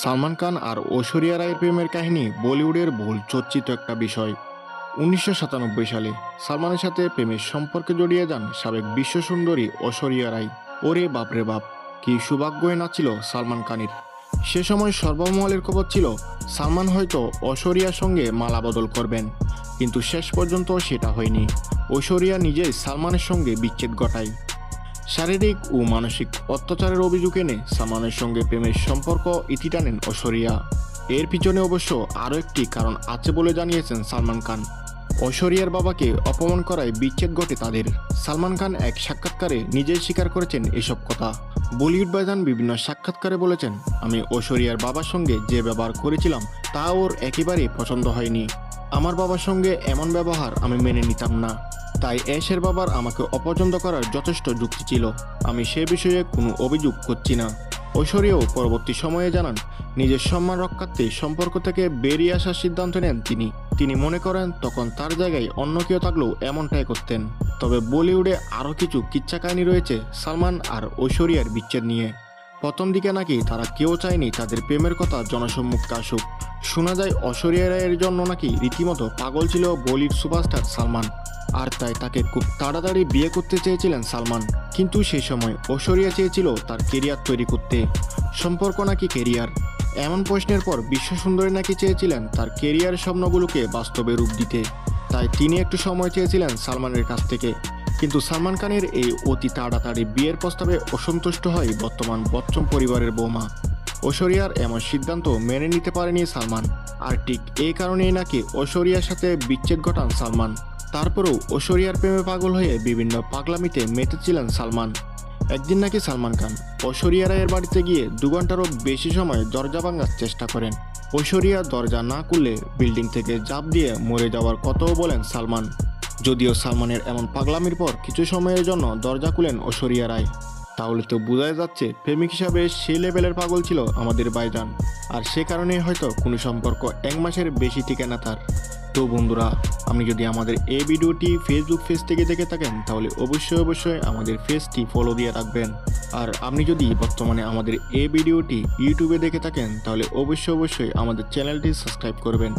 সালমান খান আর ঐশ্বরিয়া রায়ের প্রেমের কাহিনী বলিউডের বহুল চর্চিত একটা বিষয়। উনিশশো সাতানব্বই সালে সালমানের সাথে প্রেমের সম্পর্কে জড়িয়ে যান সাবেক বিশ্ব সুন্দরী ঐশ্বরিয়া রায়। ওরে বাপরে বাপ, কি সৌভাগ্যই না ছিল সালমান খানের। সে সময় সর্বমহলের খবর ছিল, সালমান হয়তো ঐশ্বরিয়ার সঙ্গে মালা বদল করবেন, কিন্তু শেষ পর্যন্ত সেটা হয়নি। ঐশ্বরিয়া নিজেই সালমানের সঙ্গে বিচ্ছেদ ঘটায়। শারীরিক ও মানসিক অত্যাচারের অভিযোগ এনে সালমানের সঙ্গে প্রেমের সম্পর্ক ইতি টানেন ঐশ্বরিয়া। এর পিছনে অবশ্য আরও একটি কারণ আছে বলে জানিয়েছেন সালমান খান। ঐশ্বরিয়ার বাবাকে অপমান করায় বিচ্ছেদ ঘটে তাদের। সালমান খান এক সাক্ষাৎকারে নিজেই স্বীকার করেছেন এসব কথা। বলিউড বাইজান বিভিন্ন সাক্ষাৎকারে বলেছেন, আমি ঐশ্বরিয়ার বাবার সঙ্গে যে ব্যবহার করেছিলাম, তা ওর একেবারেই পছন্দ হয়নি। আমার বাবার সঙ্গে এমন ব্যবহার আমি মেনে নিতাম না। তাই এসের বাবার আমাকে অপছন্দ করার যথেষ্ট যুক্তি ছিল। আমি সে বিষয়ে কোনো অভিযোগ করছি না। ঐশ্বরীয় পরবর্তী সময়ে জানান, নিজের সম্মান রক্ষার্থে সম্পর্ক থেকে বেরিয়ে আসার সিদ্ধান্ত নেন তিনি। তিনি মনে করেন তখন তার জায়গায় অন্য কেউ থাকলেও এমনটাই করতেন। তবে বলিউডে আরও কিছু কিচ্ছা কাহিনী রয়েছে সালমান আর ঐশ্বরিয়ার বিচ্ছেদ নিয়ে। প্রথম দিকে নাকি তারা কেউ চায়নি তাদের প্রেমের কথা জনসম্মুখে আসুক। শোনা যায় ঐশ্বরিয়া রায়ের জন্য নাকি রীতিমতো পাগল ছিল বলিউড সুপারস্টার সালমান। আর তাই তাকে খুব তাড়াতাড়ি বিয়ে করতে চেয়েছিলেন সালমান। কিন্তু সেই সময় ঐশ্বরিয়া চেয়েছিল তার কেরিয়ার তৈরি করতে। সম্পর্ক নাকি কেরিয়ার? এমন প্রশ্নের পর বিশ্বসুন্দরী নাকি চেয়েছিলেন তার কেরিয়ার স্বপ্নগুলোকে বাস্তবে রূপ দিতে। তাই তিনি একটু সময় চেয়েছিলেন সালমানের কাছ থেকে। কিন্তু সালমান খানের এই অতি তাড়াতাড়ি বিয়ের প্রস্তাবে অসন্তুষ্ট হয় বর্তমান বচ্চন পরিবারের বৌমা। ঐশ্বরিয়ার এমন সিদ্ধান্ত মেনে নিতে পারেনি সালমান। আর ঠিক এই কারণেই নাকি ঐশ্বরিয়ার সাথে বিচ্ছেদ ঘটান সালমান। তারপরেও ঐশ্বরিয়ার প্রেমে পাগল হয়ে বিভিন্ন পাগলামিতে মেতেছিলেন সালমান। একদিন নাকি সালমান খান ঐশ্বরিয়া রায়ের বাড়িতে গিয়ে দু ঘন্টারও বেশি সময় দরজা ভাঙার চেষ্টা করেন। ঐশ্বরিয়া দরজা না খুললে বিল্ডিং থেকে জাপ দিয়ে মরে যাওয়ার কথাও বলেন সালমান। যদিও সালমানের এমন পাগলামির পর কিছু সময়ের জন্য দরজা খুলেন ঐশ্বরিয়া রায়। তাহলে তো বোঝাই যাচ্ছে প্রেমিক হিসাবে সেই লেভেলের পাগল ছিল আমাদের বাইজান। আর সে কারণেই হয়তো কোনো সম্পর্ক এক মাসের বেশি টিকে না তার। তো বন্ধুরা, আপনি যদি আমাদের এই ভিডিওটি ফেসবুক পেজ থেকে দেখে থাকেন, তাহলে অবশ্যই অবশ্যই আমাদের পেজটি ফলো দিয়ে রাখবেন। আর আপনি যদি বর্তমানে আমাদের এই ভিডিওটি ইউটিউবে দেখে থাকেন, তাহলে অবশ্যই অবশ্যই আমাদের চ্যানেলটি সাবস্ক্রাইব করবেন।